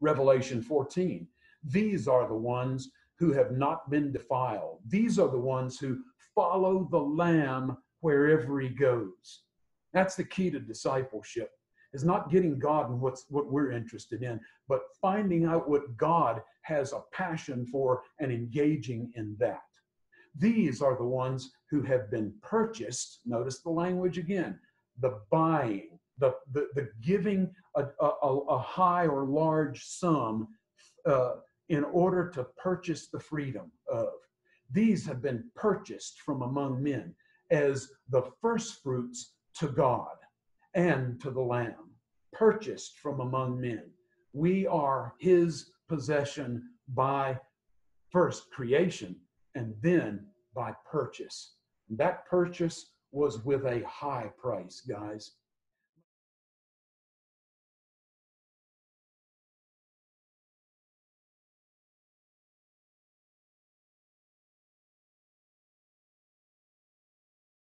Revelation 14. These are the ones who have not been defiled. These are the ones who follow the Lamb wherever he goes. That's the key to discipleship. Is not getting God and what's what we're interested in, but finding out what God has a passion for and engaging in that. These are the ones who have been purchased. Notice the language again the buying, the, the, the giving a, a, a high or large sum uh, in order to purchase the freedom of. These have been purchased from among men as the first fruits to God and to the Lamb, purchased from among men. We are his possession by first creation and then by purchase. That purchase was with a high price, guys.